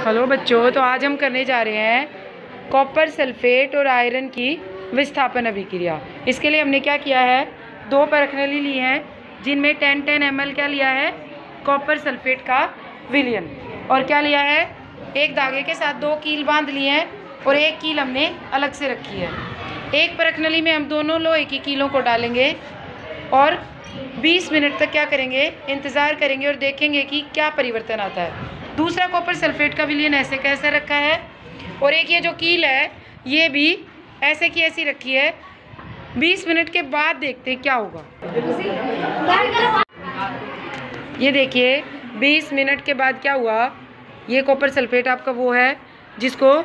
Hello बच्चों तो आज हम करने जा रहे हैं कॉपर सल्फेट और आयरन की विस्थापन अभिक्रिया। इसके लिए हमने क्या किया है? दो परखनली ली हैं, जिनमें टेन टेन एम क्या लिया है? कॉपर सल्फेट का विलियन। और क्या लिया है? एक धागे के साथ दो कील बाँध लिए हैं और एक कील हमने अलग से रखी है। एक परखनली में हम दोनों लोहे की कीलों को डालेंगे और 20 मिनट तक क्या करेंगे? इंतज़ार करेंगे और देखेंगे कि क्या परिवर्तन आता है। दूसरा कॉपर सल्फेट का विलियन ऐसे कैसे रखा है। और एक ये जो कील है, ये भी ऐसे की ऐसी रखी है। 20 मिनट के बाद देखते क्या होगा। ये देखिए 20 मिनट के बाद क्या हुआ? ये कॉपर सल्फेट आपका वो है, जिसको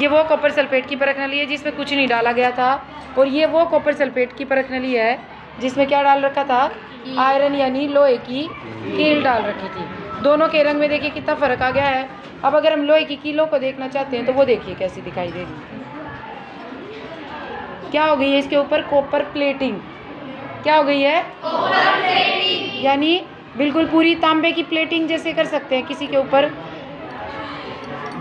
ये वो कॉपर सल्फेट की परख नली है, जिसमें कुछ नहीं डाला गया था। और ये वो कॉपर सल्फेट की परख नली है जिसमें क्या डाल रखा था? आयरन यानी लोहे की कील डाल रखी थी। दोनों के रंग में देखिए कितना फ़र्क आ गया है। अब अगर हम लोहे की कीलों को देखना चाहते हैं तो वो देखिए कैसी दिखाई दे रही क्या हो गई है इसके ऊपर? कॉपर प्लेटिंग क्या हो गई है? यानी बिल्कुल पूरी तांबे की प्लेटिंग जैसे कर सकते हैं किसी के ऊपर।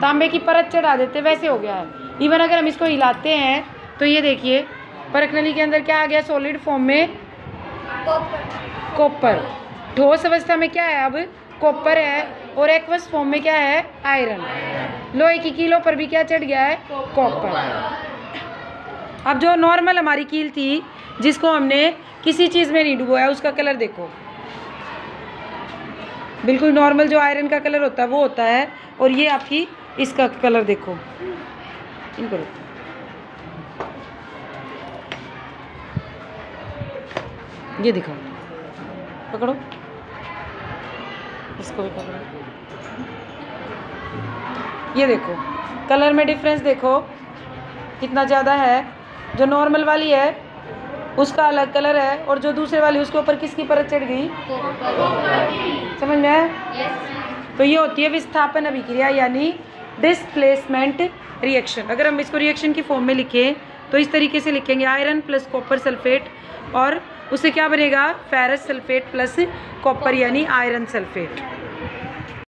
तांबे की परत चढ़ा देते वैसे हो गया है। इवन अगर हम इसको हिलाते हैं तो ये देखिए परखनली के अंदर क्या आ गया? सॉलिड फॉर्म में कॉपर। ठोस अवस्था में क्या है अब? कॉपर है और एक्वस फॉर्म में क्या है? आयरन। लोहे की कीलों पर भी क्या चढ़ गया है? कॉपर। अब जो नॉर्मल हमारी कील थी, जिसको हमने किसी चीज़ में नहीं डुबोया, उसका कलर देखो। बिल्कुल नॉर्मल जो आयरन का कलर होता है, वो होता है और ये आपकी इसका कलर देखो। इनको देखो ये दिखाओ। पकड़ो। इसको भी पकड़ो। ये देखो, कलर में डिफरेंस देखो। कितना ज़्यादा है। जो नॉर्मल वाली है, उसका अलग कलर है और जो दूसरे वाली, उसके ऊपर किसकी परत चढ़ गई? समझ में तो ये होती है विस्थापन अभिक्रिया, यानी डिस्प्लेसमेंट रिएक्शन अगर हम इसको रिएक्शन की फॉर्म में लिखें तो इस तरीके से लिखेंगे आयरन प्लस कॉपर सल्फेट और उससे क्या बनेगा? फेरस सल्फेट प्लस कॉपर यानी आयरन सल्फेट